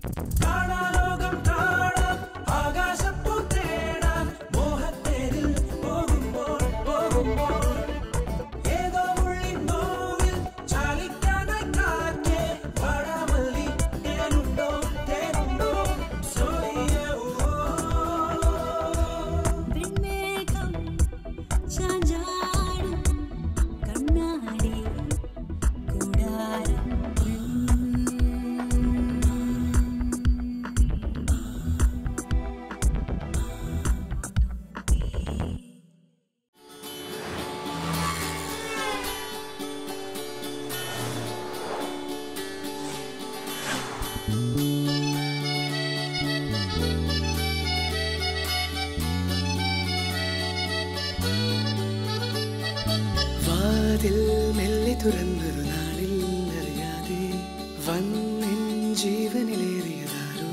Bye. വാതിൽ മെല്ലെ തുറന്നൊരു നാളിൽ അറിയാതെ വന്നെൻ ജീവനിലേറിയതാരോ?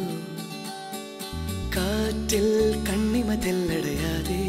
കാറ്റിൽ കണ്ണിമതെല്ലടയാതെ